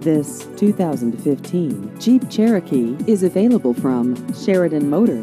This 2015 Jeep Cherokee is available from Sheridan Motor.